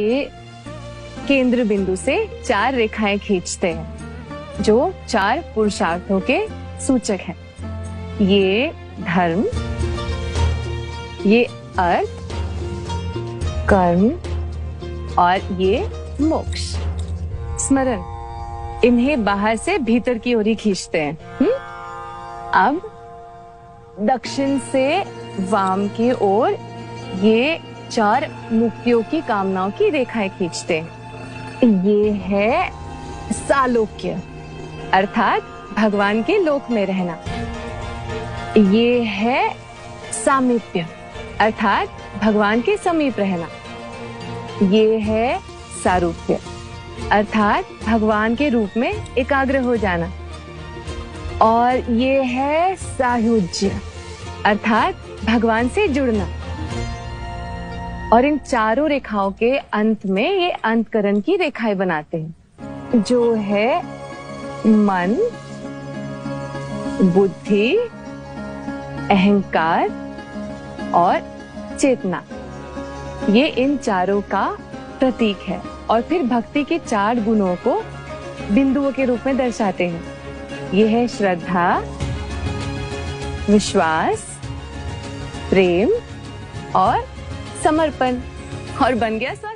ये केंद्र बिंदु से चार रेखाएँ खींचते हैं, जो चार पुरुषार्थों के सूचक हैं। ये धर्म, ये अर्थ, कर्म और ये मोक्ष। स्मरण, इन्हें बाहर से भीतर की ओर ही खींचते हैं। हुँ? अब दक्षिण से वाम की ओर ये चार मुक्तियों की कामनाओं की रेखाएँ खींचते। ये है सालोक्य, अर्थात भगवान के लोक में रहना। ये है सामीप्य, अर्थात भगवान के समीप रहना। ये है सारूप्य, अर्थात भगवान के रूप में एकाग्र हो जाना। और ये है सायुज्य, अर्थात भगवान से जुड़ना। और इन चारों रेखाओं के अंत में ये अंतकरण की रेखाएँ बनाते हैं। जो है मन, बुद्धि, अहंकार और चेतना। ये इन चारों का प्रतीक है और फिर भक्ति के चार गुणों को बिंदुओं के रूप में दर्शाते हैं। ये है श्रद्धा, विश्वास, प्रेम और समर्पण और बन गया स्वर्ग।